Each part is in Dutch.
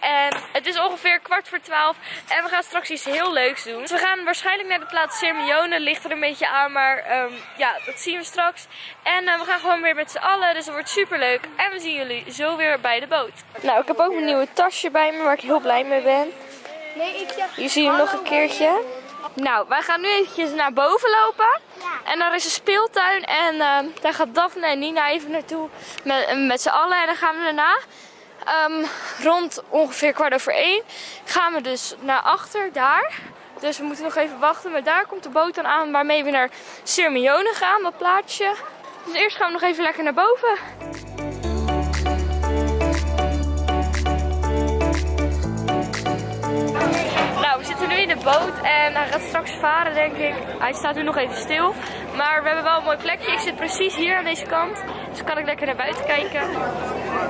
en het is ongeveer kwart voor twaalf. En we gaan straks iets heel leuks doen. Dus we gaan waarschijnlijk naar de plaats Sirmione, ligt er een beetje aan, maar ehm, ja, dat zien we straks. En eh, we gaan gewoon weer met z'n allen, dus dat wordt super leuk. En we zien jullie zo weer bij de boot. Nou, ik heb ook mijn nieuwe tasje bij me, waar ik heel blij mee ben. Nee, ik zeg... Hier zie je hem nog een keertje. Nou, wij gaan nu eventjes naar boven lopen. En daar is een speeltuin en ehm, daar gaat Daphne en Nina even naartoe met, met z'n allen. En dan gaan we daarna ehm, rond ongeveer kwart over één gaan we dus naar achter daar. Dus we moeten nog even wachten. Maar daar komt de boot dan aan waarmee we naar Sirmione gaan, dat plaatsje. Dus eerst gaan we nog even lekker naar boven. Nou, we zitten nu in de boot en hij gaat straks varen, denk ik. Hij staat nu nog even stil. Maar we hebben wel een mooi plekje. Ik zit precies hier aan deze kant. Dus kan ik lekker naar buiten kijken.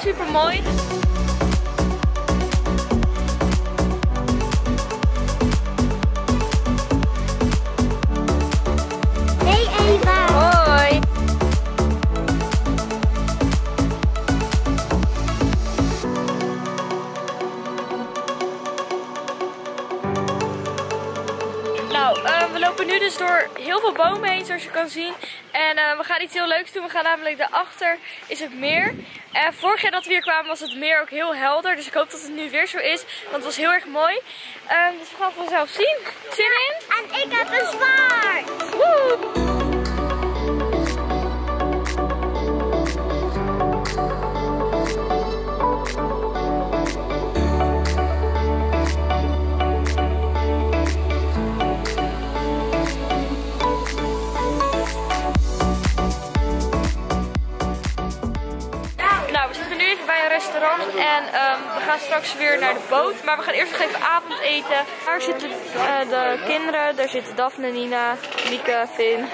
echt super mooi. Hey Eva. Hoi! Nou, eh, we lopen nu dus door heel veel bomen heen, zoals je kan zien. En eh, we gaan iets heel leuks doen. We gaan namelijk daarachter is het meer. En vorig jaar dat we hier kwamen was het meer ook heel helder. Dus ik hoop dat het nu weer zo is, want het was heel erg mooi. Ehm, dus we gaan het vanzelf zien. Zin in? En ik heb een zwaard. Woe! En ehm, we gaan straks weer naar de boot. Maar we gaan eerst nog even avondeten. Daar zitten eh, de kinderen, daar zitten Daphne, Nina, Mieke, Finn.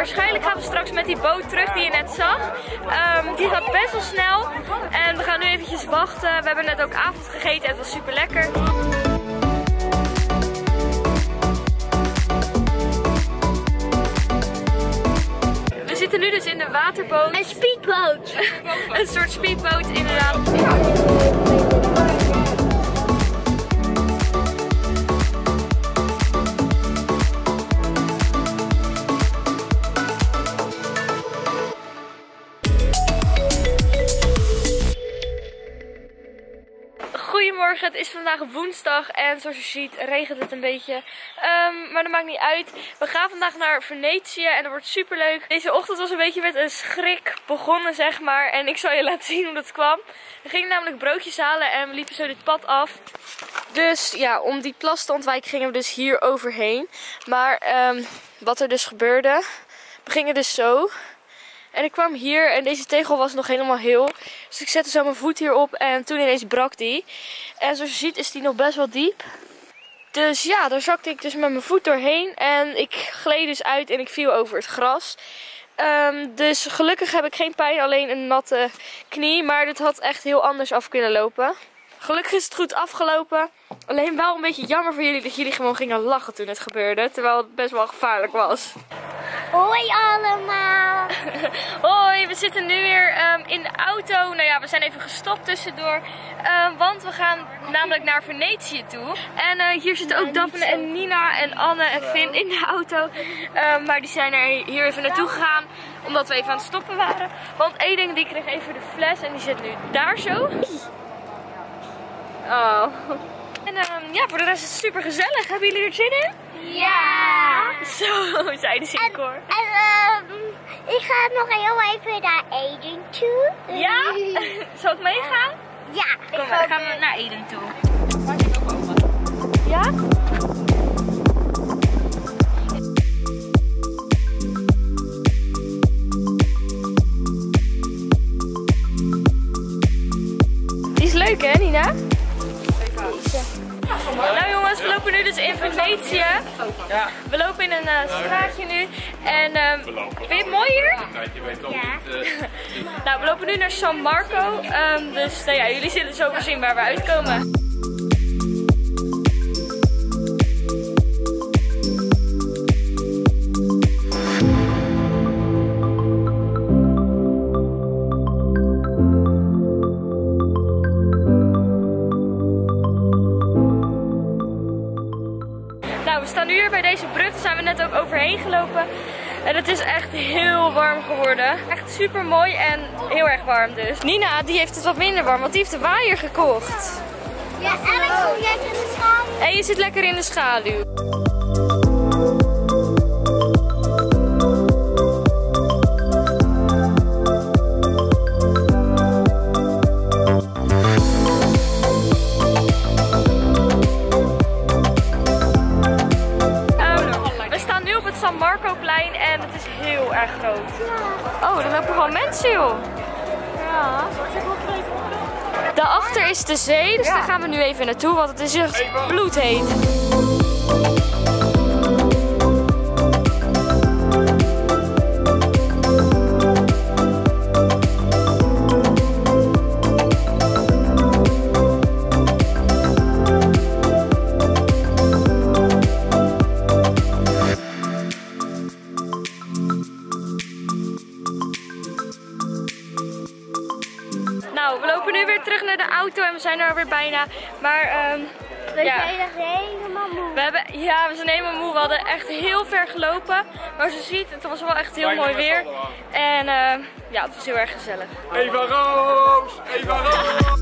Waarschijnlijk gaan we straks met die boot terug die je net zag. Ehm, die gaat best wel snel. En we gaan nu eventjes wachten. We hebben net ook avond gegeten en het was super lekker. We zitten nu dus in de waterboot. Een speedboot. Een soort speedboot inderdaad. Vandaag woensdag en zoals je ziet regent het een beetje. Ehm, maar dat maakt niet uit. We gaan vandaag naar Venetië en dat wordt super leuk. Deze ochtend was een beetje met een schrik begonnen zeg maar. En ik zal je laten zien hoe dat kwam. We gingen namelijk broodjes halen en we liepen zo dit pad af. Dus ja, om die plas te ontwijken gingen we dus hier overheen. Maar ehm, wat er dus gebeurde, we gingen dus zo. En ik kwam hier en deze tegel was nog helemaal heel. Dus ik zette zo mijn voet hierop en toen ineens brak die. En zoals je ziet is die nog best wel diep. Dus ja, daar zakte ik dus met mijn voet doorheen. En ik gleed dus uit en ik viel over het gras. Ehm, dus gelukkig heb ik geen pijn, alleen een natte knie. Maar dit had echt heel anders af kunnen lopen. Gelukkig is het goed afgelopen. Alleen wel een beetje jammer voor jullie dat jullie gewoon gingen lachen toen het gebeurde. Terwijl het best wel gevaarlijk was. Hoi allemaal. Hoi, we zitten nu weer ehm, in de auto. Nou ja, we zijn even gestopt tussendoor. ehm, want we gaan namelijk naar Venetië toe. En eh, hier zitten ook Daphne en Nina en Anne en Finn in de auto. Ehm, maar die zijn er hier even naartoe gegaan. Omdat we even aan het stoppen waren. Want Eding die kreeg even de fles en die zit nu daar zo. Oh. En ja, voor de rest is het super gezellig. Hebben jullie er zin in? Ja. Zo, zeiden ze in koor. En ehm, ik ga nog heel even naar Eden toe. Ja? Zal ik meegaan? Ja. Kom dan gaan we naar Eden toe. Ja? Die is leuk hè, Nina? Nou jongens, we lopen nu dus in Venetië. We lopen in een eh, straatje nu. En ehm vind je het mooi hier? je weet toch Ja. eh, Nou, we lopen nu naar San Marco. Ehm, dus nou ja, jullie zullen zo zien waar we uitkomen. Geworden. Echt super mooi en heel erg warm dus. Nina, die heeft het wat minder warm, want die heeft de waaier gekocht. Ja, en ik in de schaal. En je zit lekker in de schaduw. Erg groot. Oh, er lopen gewoon mensen joh. Ja. Daarachter is de zee, dus daar gaan we nu even naartoe, want het is echt bloedheet. Nou, we lopen nu weer terug naar de auto en we zijn er weer bijna. Maar ehm, We ja. zijn nog helemaal moe. We hebben, ja, we zijn helemaal moe. We hadden echt heel ver gelopen. Maar zoals je ziet, het was wel echt heel mooi weer. En eh, ja, het was heel erg gezellig. Eva Roos! Eva Roos!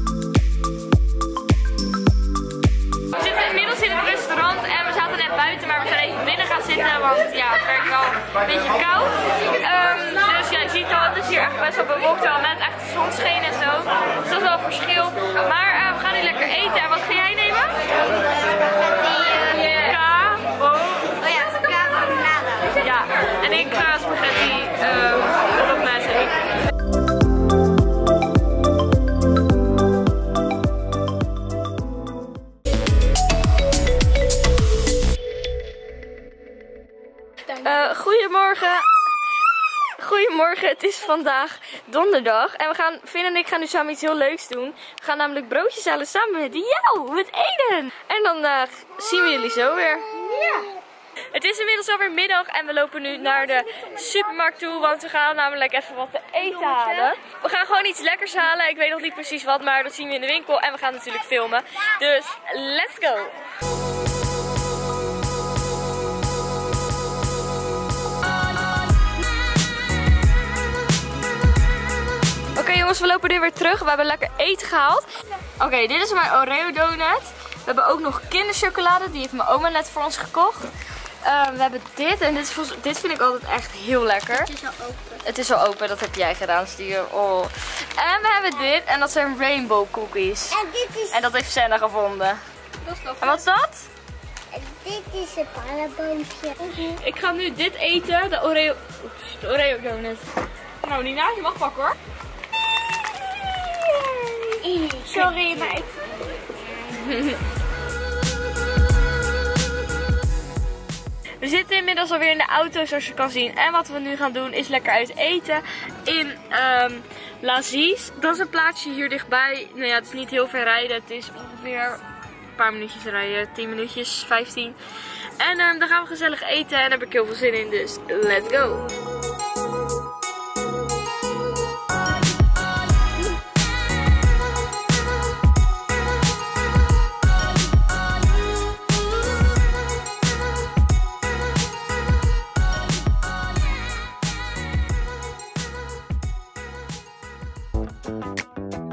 We zitten inmiddels in het restaurant en we zaten net buiten, maar we zijn even binnen gaan zitten, want ja, het werd wel een beetje koud. Ehm, hier echt best wel bewolkt, wel net echt de zon scheen en zo. Dus dat is wel een verschil. Maar eh, we gaan nu lekker eten en wat ga jij nemen? Cabo. Oh ja, carbonara. Ja, en ik ga spaghetti is vandaag donderdag en we gaan, Finn en ik gaan nu samen iets heel leuks doen. We gaan namelijk broodjes halen samen met jou, met Eden. En dan eh, zien we jullie zo weer. Ja. Het is inmiddels alweer middag en we lopen nu naar de supermarkt toe, want we gaan namelijk even wat te eten halen. We gaan gewoon iets lekkers halen, ik weet nog niet precies wat, maar dat zien we in de winkel en we gaan natuurlijk filmen. Dus let's go! Jongens, we lopen nu weer terug. We hebben lekker eten gehaald. Oké, dit is mijn Oreo donut. We hebben ook nog kinderchocolade. Die heeft mijn oma net voor ons gekocht. Ehm, we hebben dit en dit, is volgens- dit vind ik altijd echt heel lekker. Het is al open. Het is al open, dat heb jij gedaan, Stier. Oh. En we hebben dit en dat zijn rainbow cookies. En dit is, En dat heeft Senna gevonden. dat is En wat is dat? en dit is een pannenboompje. Ik ga nu dit eten, de Oreo, Oeps, de Oreo donut. Nou Nina, je mag pakken hoor. Sorry, maar ik... We zitten inmiddels alweer in de auto zoals je kan zien. En wat we nu gaan doen is lekker uit eten in Laziz. Dat is een plaatsje hier dichtbij. Nou ja, het is niet heel ver rijden. Het is ongeveer een paar minuutjes rijden. 10 minuutjes, 15. En ehm daar gaan we gezellig eten en daar heb ik heel veel zin in. Dus let's go. ん?